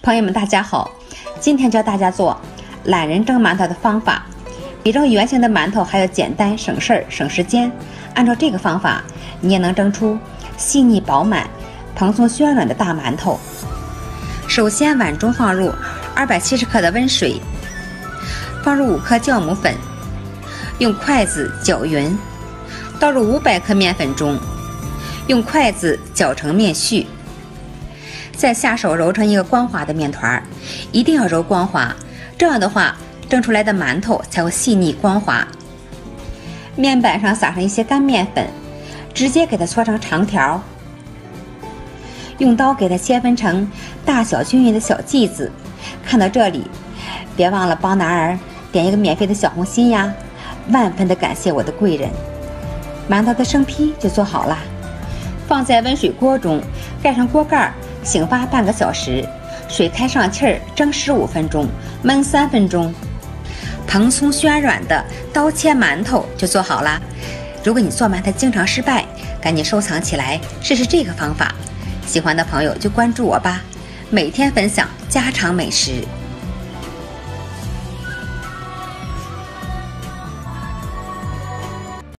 朋友们，大家好！今天教大家做懒人蒸馒头的方法，比蒸圆形的馒头还要简单、省事儿、省时间。按照这个方法，你也能蒸出细腻饱满、蓬松暄软的大馒头。首先，碗中放入二百七十克的温水，放入五克酵母粉，用筷子搅匀，倒入五百克面粉中，用筷子搅成面絮。再下手揉成一个光滑的面团儿，一定要揉光滑，这样的话蒸出来的馒头才会细腻光滑。面板上撒上一些干面粉，直接给它搓成长条，用刀给它切分成大小均匀的小剂子。看到这里，别忘了帮男儿点一个免费的小红心呀！万分的感谢我的贵人。馒头的生坯就做好了，放在温水锅中，盖上锅盖儿。醒发半个小时，水开上气儿，蒸十五分钟，焖三分钟，蓬松暄软的刀切馒头就做好了。如果你做馒头经常失败，赶紧收藏起来，试试这个方法。喜欢的朋友就关注我吧，每天分享家常美食。